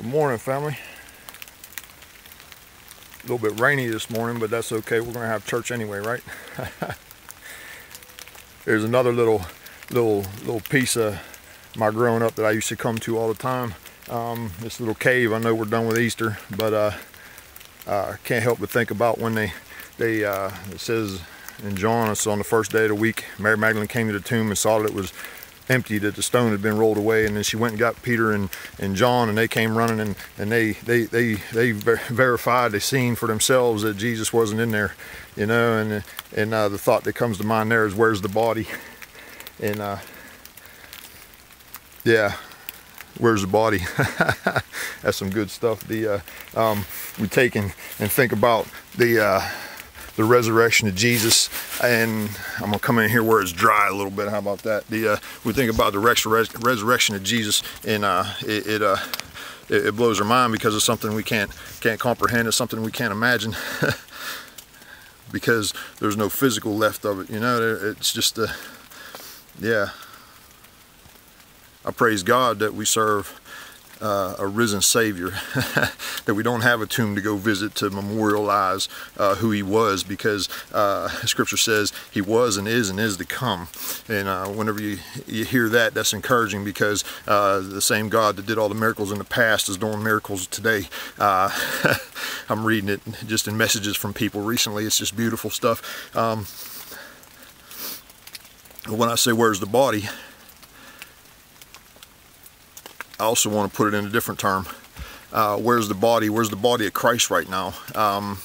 Good morning, family. A little bit rainy this morning, but that's okay. We're going to have church anyway, right? There's another little, little, little piece of my growing up that I used to come to all the time. Um, this little cave. I know we're done with Easter, but uh, uh, can't help but think about when they, they uh, it says in John, it's on the first day of the week. Mary Magdalene came to the tomb and saw that it was empty that the stone had been rolled away and then she went and got Peter and, and John and they came running and, and they, they, they, they verified, they seen for themselves that Jesus wasn't in there, you know, and, and uh, the thought that comes to mind there is where's the body? And uh, yeah, where's the body? That's some good stuff. The uh, um, we take and, and think about the uh, the resurrection of Jesus. And I'm gonna come in here where it's dry a little bit. How about that? The uh, we think about the res resurrection of Jesus, and uh, it, it, uh, it, it blows our mind because it's something we can't can't comprehend. It's something we can't imagine. because there's no physical left of it, you know. It's just, uh, yeah. I praise God that we serve uh, a risen Savior, that we don't have a tomb to go visit to memorialize uh, who He was, because uh, Scripture says He was and is and is to come. And uh, whenever you, you hear that, that's encouraging because uh, the same God that did all the miracles in the past is doing miracles today. Uh, I'm reading it just in messages from people recently. It's just beautiful stuff. Um, when I say where's the body, I also want to put it in a different term. Uh, where's the body? Where's the body of Christ right now? Um,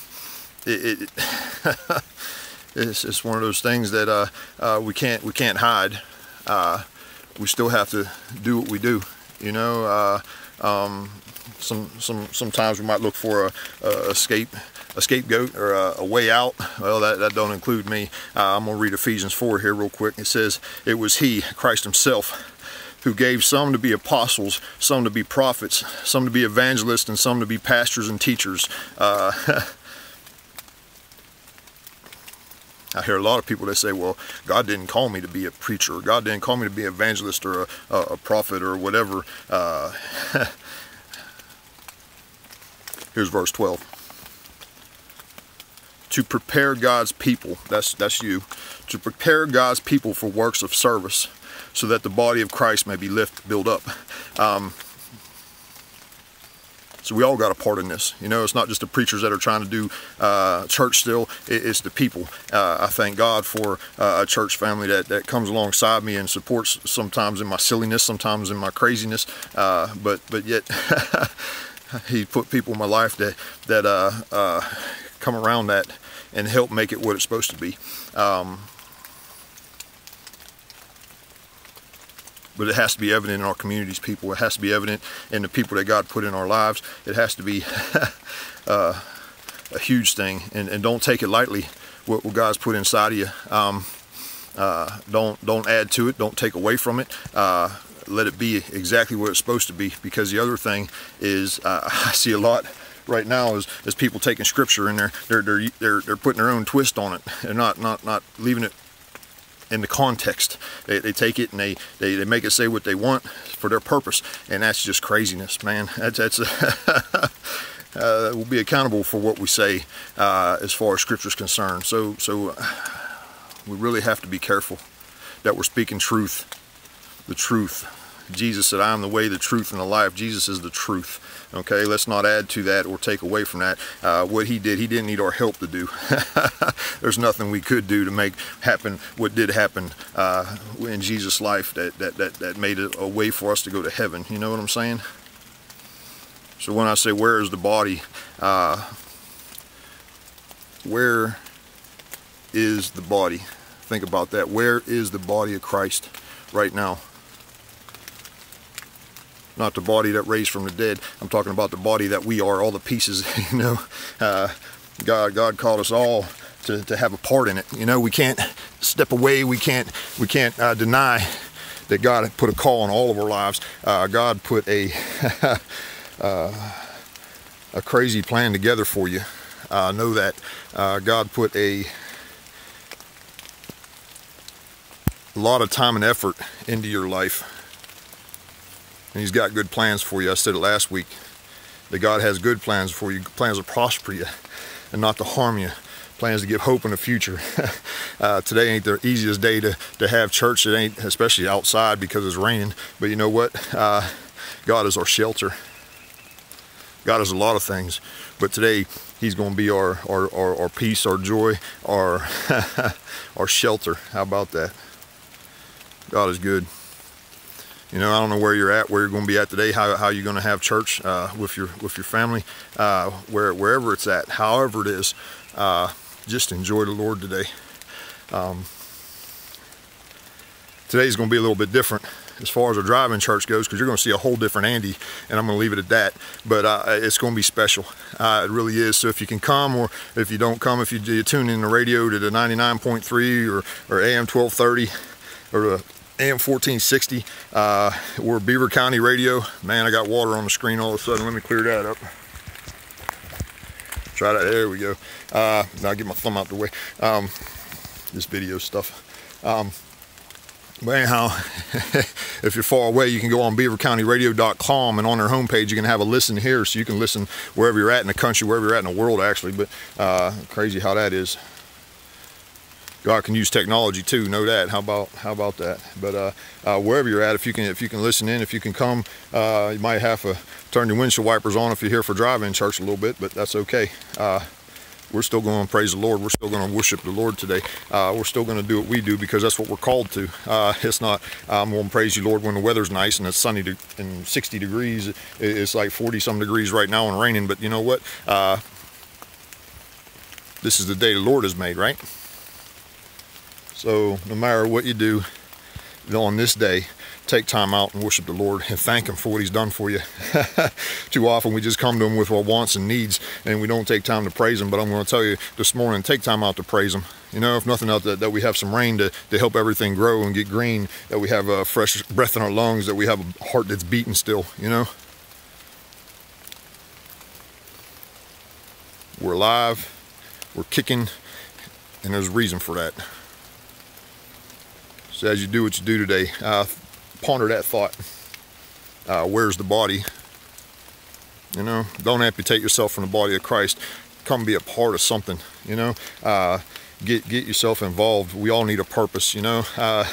it, it it's, it's, one of those things that uh, uh, we can't we can't hide. Uh, we still have to do what we do. You know, uh, um, some some sometimes we might look for a, a escape a scapegoat or a, a, way out. Well, that, that don't include me. Uh, I'm to read Ephesians 4 here real quick. It says, It was He, Christ Himself, who gave some to be apostles, some to be prophets, some to be evangelists, and some to be pastors and teachers. Uh, I hear a lot of people that say, well, God didn't call me to be a preacher. God didn't call me to be an evangelist or a, a, a prophet or whatever. Uh, here's verse 12. To prepare God's people, that's, that's you, to prepare God's people for works of service so that the body of Christ may be lift, built up. Um, so we all got a part in this. You know, it's not just the preachers that are trying to do uh, church still, it's the people. Uh, I thank God for uh, a church family that, that comes alongside me and supports sometimes in my silliness, sometimes in my craziness, uh, but, but yet he put people in my life that, that uh, uh, come around that and help make it what it's supposed to be. Um, but it has to be evident in our communities people. It has to be evident in the people that God put in our lives. It has to be uh, a huge thing. And, and, don't take it lightly what, what, God's put inside of you. Um, uh, don't don't add to it. Don't take away from it. Uh, let it be exactly what it's supposed to be. Because the other thing is uh, I see a lot right now is, is people taking scripture and they're, they're they're they're they're putting their own twist on it. And not not not leaving it in the context. They, they take it and they, they, they make it say what they want for their purpose. And that's just craziness, man. That's, that's uh, we'll be accountable for what we say uh, as far as scripture is concerned. So, so uh, we really have to be careful that we're speaking truth, the truth. Jesus said, I am the way, the truth, and the life. Jesus is the truth. Okay, let's not add to that or take away from that. Uh, what he did, he didn't need our help to do. There's nothing we could do to make happen what did happen uh, in Jesus' life that, that, that, that made it a way for us to go to heaven. You know what I'm saying? So when I say where is the body, uh, where is the body? Think about that. Where is the body of Christ right now? Not the body that raised from the dead. I'm talking about the body that we are, all the pieces, you know. Uh, God, God called us all to, to have a part in it. You know, we can't step away. We can't, we can't uh, deny that God put a call on all of our lives. Uh, God put a, uh, a crazy plan together for you. Uh, know that uh, God put a, a lot of time and effort into your life and he's got good plans for you. I said it last week. that God has good plans for you, plans to prosper you and not to harm you, plans to give hope in the future. uh, today ain't the easiest day to, to have church. It ain't, especially outside because it's raining. But you know what? Uh, God is our shelter. God is a lot of things. But today, He's going to be our, our, our, our peace, our joy, our, our shelter. How about that? God is good. You know, I don't know where you're at, where you're going to be at today, how, how you're going to have church uh, with your with your family, uh, where wherever it's at, however it is. Uh, just enjoy the Lord today. Um, today's going to be a little bit different as far as our driving church goes because you're going to see a whole different Andy and I'm going to leave it at that but uh, it's going to be special uh, it really is so if you can come or if you don't come if you, you tune in the radio to the 99.3 or, or AM 1230 or the AM 1460 uh, we're Beaver County Radio. Man I got water on the screen all of a sudden. Let me clear that up. Try that. There we go. Uh, now get my thumb out the way. Um, this video stuff. Um, but anyhow, if you're far away, you can go on beavercountyradio.com and on their homepage you can have a listen here so you can listen wherever you're at in the country, wherever you're at in the world actually. But uh, crazy how that is. God can use technology too, know that. How about how about that? But uh, uh, wherever you're at, if you can if you can listen in, if you can come, uh, you might have to turn your windshield wipers on if you're here for driving church a little bit, but that's okay. Uh, we're still going to praise the Lord. We're still going to worship the Lord today. Uh, we're still going to do what we do because that's what we're called to. Uh, it's not, I'm going to praise you, Lord, when the weather's nice and it's sunny to, and 60 degrees. It's like 40 some degrees right now and raining, but you know what? This is the day the Lord has made, right? So no matter what you do on this day, take time out and worship the Lord and thank Him for what He's done for you. Too often we just come to Him with our wants and needs and we don't take time to praise Him. But I'm going to tell you this morning, take time out to praise Him. You know, if nothing else, that, that we have some rain to, to help everything grow and get green, that we have a fresh breath in our lungs, that we have a heart that's beating still, you know. We're alive, we're kicking, and there's reason for that. So as you do what you do today, uh, ponder that thought. Uh, where's the body? You know, don't amputate yourself from the body of Christ. Come be a part of something. You know, uh, get get yourself involved. We all need a purpose. You know. Uh,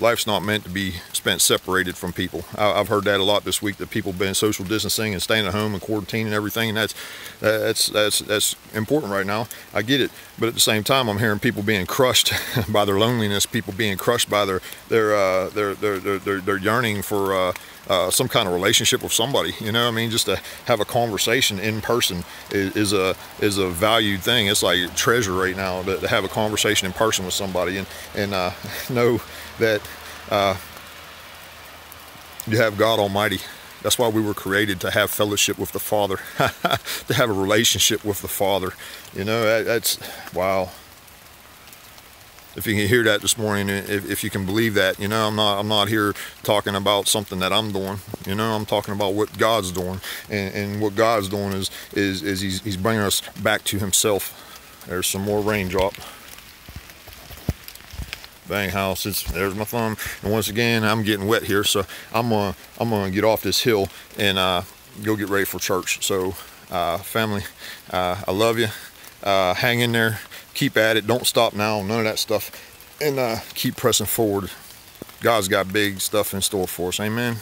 life's not meant to be spent separated from people. I, have heard that a lot this week that people been social distancing and staying at home and quarantining and everything, and that's that's that's that's important right now. I get it, but at the same time, I'm hearing people being crushed by their loneliness, people being crushed by their their uh, their, their, their, their, yearning for. Uh, uh, some kind of relationship with somebody. You know, I mean, just to have a conversation in person is, is a is a valued thing. It's like a treasure right now to, to have a conversation in person with somebody and and uh, know that uh, you have God Almighty. That's why we were created to have fellowship with the Father, to have a relationship with the Father. You know, that, that's wow if you can hear that this morning, if, if you can believe that, you know, I'm not I'm not here talking about something that I'm doing. You know, I'm talking about what God's doing, and, and what God's doing is is is he's, he's bringing us back to Himself. There's some more raindrop. Bang house, it's, there's my thumb. And once again, I'm getting wet here, so I'm gonna I'm gonna get off this hill and uh, go get ready for church. So, uh, family, uh, I love you. Uh, hang in there keep at it. Don't stop now. None of that stuff. And uh, keep pressing forward. God's got big stuff in store for us. Amen.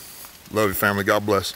Love you, family. God bless.